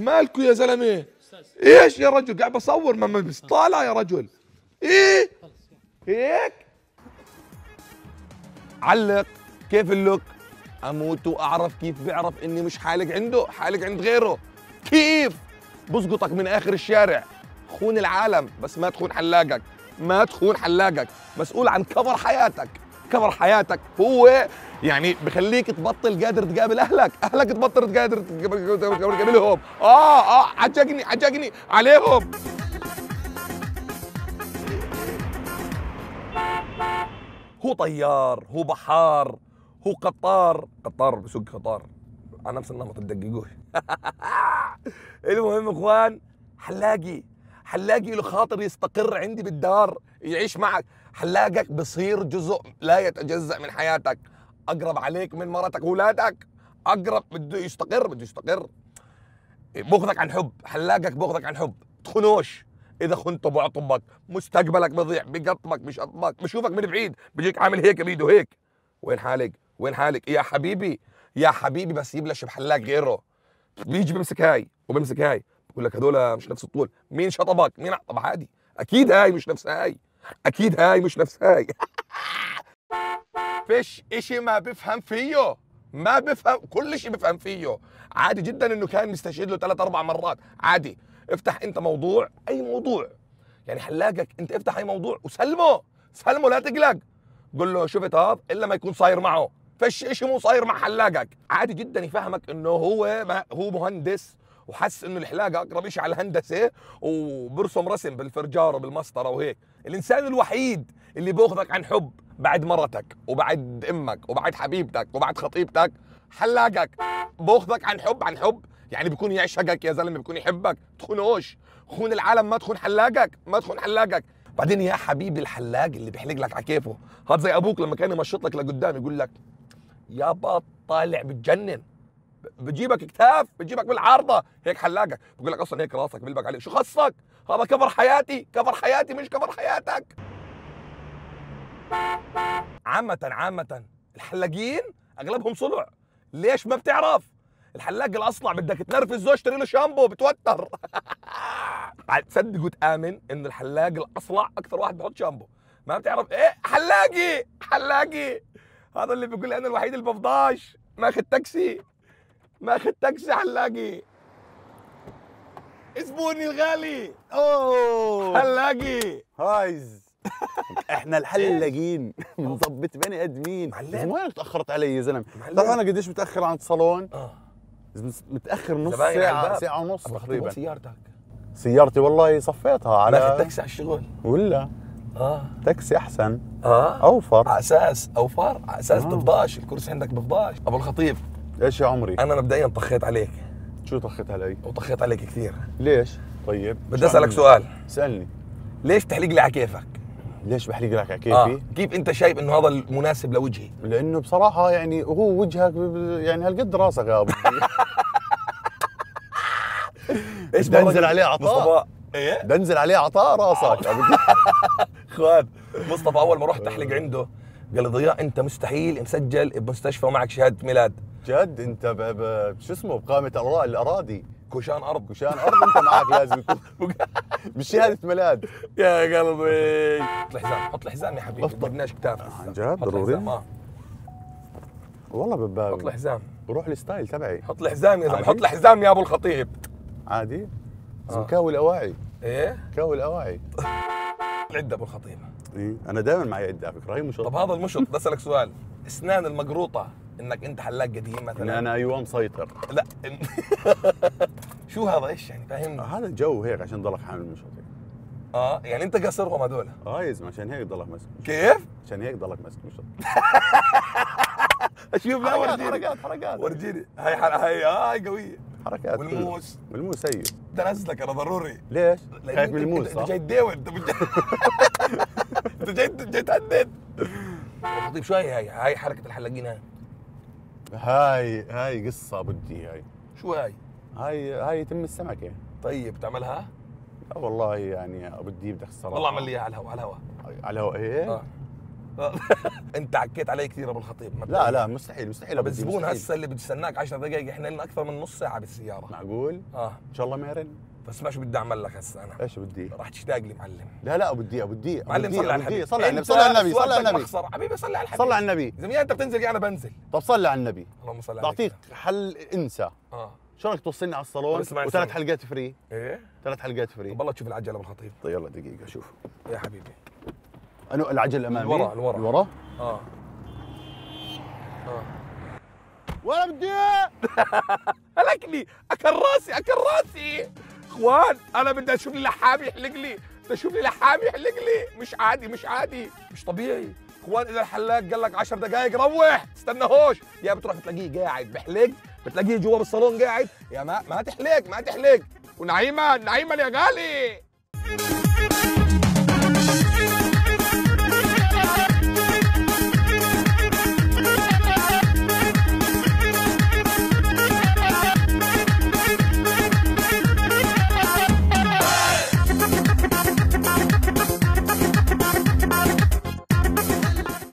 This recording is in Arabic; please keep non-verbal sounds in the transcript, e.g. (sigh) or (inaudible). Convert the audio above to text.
مالكوا يا زلمة؟ إيش يا رجل؟ قاعد بصور ما بس طالع يا رجل. إيه؟ هيك؟ علق. كيف اللوك؟ أموت وأعرف كيف بيعرف إني مش حالق عنده حالق عند غيره. كيف؟ بسقطك من آخر الشارع. خون العالم بس ما تخون حلاقك. ما تخون حلاقك. مسؤول عن كفر حياتك. كفر حياتك. هو يعني بخليك تبطل قادر تقابل أهلك. أهلك تبطل قادر تقابلهم. آه آه عجقني عجقني عليهم. هو طيار هو بحار هو قطار. قطار بسوق قطار. على نفس النمط تدققوش (laughs) المهم إخوان حلاقي. حلاقي له خاطر يستقر عندي بالدار يعيش معك. حلاقك بصير جزء لا يتجزأ من حياتك. أقرب عليك من مرتك واولادك أقرب بده يستقر بده يستقر. بغضك عن حب حلاقك بغضك عن حب. تخنوش. إذا خنته بعطبك مستقبلك بضيع بقطمك مش قطمك بشوفك من بعيد بيجيك عامل هيك بايده هيك. وين حالك؟ وين حالك؟ يا حبيبي يا حبيبي بس يبلش بحلاق غيره. بيجي بيمسك هاي وبيمسك هاي. بقول لك هذول مش نفس الطول. مين شطبك؟ مين طب عادي. أكيد هاي مش نفس هاي. أكيد هاي مش نفس هاي. (laughs) فيش إشي ما بفهم فيه. ما بفهم كل شيء بفهم فيه. عادي جدا إنه كان مستشهد له ثلاث أربع مرات. عادي. افتح أنت موضوع أي موضوع. يعني حلاقك أنت افتح أي موضوع وسلمه. سلمه لا تقلق. قول له شفت هذا إلا ما يكون صاير معه. فش شيء مو صاير مع حلاقك. عادي جدا يفهمك إنه هو ما هو مهندس. وحس إنه الحلاقة أقرب شيء على الهندسة وبرسم رسم بالفرجار وبالمسطرة وهيك. الإنسان الوحيد اللي بيأخذك عن حب بعد مرتك وبعد أمك وبعد حبيبتك وبعد خطيبتك حلاقك باخذك عن حب عن حب. يعني بيكون يعشقك يا زلمة بيكون يحبك. تخونوش. خون العالم ما تخون حلاقك ما تخون حلاقك. بعدين يا حبيبي الحلاق اللي بيحلق لك على كيفه. هذا زي أبوك لما كان يمشط لك لقدام يقول لك يابا طالع بتجنن. بجيبك كتاف بجيبك بالعارضة. هيك حلاقك. بقول لك أصلا هيك راسك بيلبق عليك. شو خصك؟ هذا كفر حياتي. كفر حياتي مش كفر حياتك. عامة عامة الحلاقين أغلبهم صلع ليش ما بتعرف؟ الحلاق الاصلع بدك تنرفزه اشتري له شامبو بتوتر. (laughs) تصدق وتامن إن الحلاق الاصلع أكثر واحد بحط شامبو. ما بتعرف؟ إيه حلاقي حلاقي. هذا اللي بيقول لي أنا الوحيد اللي بفضاش. ماخذ تاكسي. ماخذ تاكسي حلاقي زبوني الغالي. أوه. حلاقي هايز. (laughs) إحنا الحلاقين بنظبط بني آدمين. معلم. وين تأخرت علي يا زلمه معلم. تعرف أنا قديش متأخر عن الصالون آه. متأخر نص ساعة. ساعة ونص تقريبا. سيارتك. سيارتي والله صفيتها على ماخذ تاكسي على الشغل. ولا. آه. تاكسي أحسن. آه. أوفر. على أساس أوفر. على أساس آه. بفضاش. الكرسي عندك بفضاش. أبو الخطيب. إيش يا عمري؟ أنا مبدئيا طخيت عليك. شو طخت علي؟ وطخيت عليك كثير. ليش؟ طيب بدي أسألك؟ سؤال. سألني. ليش تحلق لي على كيفك؟ ليش بحلق لك على كيفي؟ آه. كيف أنت شايف إنه هذا المناسب لوجهي؟ لأنه بصراحة يعني هو وجهك يعني هالقد راسك يا أبو. (laughs) إيش أنزل عليه عطاء. مصطفى إيه؟ بدي أنزل عليه عطاء راسك. (laughs) إخوان مصطفى أول ما رحت احلق عنده قال لي ضياء أنت مستحيل مسجل بمستشفى ومعك شهادة ميلاد. جد انت. شو اسمه الأرا- الأراضي. كوشان أرض كشان أرض أنت معك لازم يكون. (laughs) مش شهاده ميلاد يا قلبي. حط الحزام حط الحزام يا حبيبي. افضل. بدناش كتاف عن جد؟ حط ضروري؟ والله حط ببالي الحزام. بروح ال style تبعي. حط الحزام يا زلمة؟ حط الحزام يا أبو الخطيب. عادي؟ لازم آه. كاوي الأواعي. إيه؟ كاوي الأواعي. العده أبو الخطيب. إيه؟ أنا دائما معي عده على فكرة. هي مش طب هذا المشط بسألك سؤال. إسنان المقروطة إنك أنت حلاق قديم مثلا. أنا أيوه مسيطر لا. (laughs) شو هذا؟ إيش يعني؟ فاهمني هذا جو هيك عشان ضلك حامل مشط آه يعني أنت قصرهم هذول. آه يا زلمة عشان هيك ضلك ماسك. كيف؟ عشان هيك ضلك ماسك مشط (laughs) أشوف لا حركات ورجيني. حركات حركات. ورجيني. هاي. هاي آه هاي قوية. حركات. والموس. والموس سيء. بدي انزلك أنا ضروري. ليش؟ خايف من الموس أنت صح؟ جاي تداول. أنت مش (laughs) جاي أنت جاي جاي تهدد. خطيب شو هاي هاي هاي حركة الحلاقين هاي. هاي هاي قصة بدي هاي. شو هاي؟ هاي هاي يتم السمكة. طيب تعملها لا والله يعني بدي بدك الصراحه والله اعمل لي إياها على الهواء على الهواء على هو إيه؟ آه. (laughs) أنت عكيت علي كثير أبو الخطيب لا. لا مستحيل مستحيل طب الزبون. هسه اللي بتستناك 10 دقائق إحنا لنا أكثر من نص ساعة بالسيارة. معقول؟ آه. إن شاء الله ما يرن فاسمع شو بدي أعمل لك هسه أنا. إيش بدي؟ راح تشتاق لي معلم. لا لا الدي أبو معلم صلي على الحبيب. صلي على النبي صلي على النبي صلي على النبي. حبيبي صلي على الحبيب. صلي على النبي. زميلي انت بتنزل أنا بنزل. طب صلي على النبي. اللهم صل على بعطيك حل انسى. آه. شو رايك توصلني على الصالون؟ وثلاث. حلقات free. إيه؟ ثلاث حلقات free. والله تشوف العجلة ابو الخطيب طيب يلا دقيقة شوف. يا حبيبي. أنا العجل الامامي الورا- الورا. الورا؟ آه. آه. ولا بدي هلكني (laughs) أكل راسي أكل راسي. اخوان أنا بدي أشوف لي لحام يحلق لي بدي أشوف لي لحام يحلق لي. مش عادي مش عادي. مش طبيعي. إخوان اذا الحلاق قال لك 10 دقائق روح استناهوش يا بتروح بتلاقيه قاعد بحلق بتلاقيه جوا بالصالون قاعد. يا ما ما تحلق ما تحلق. ونعيما نعيما يا غالي.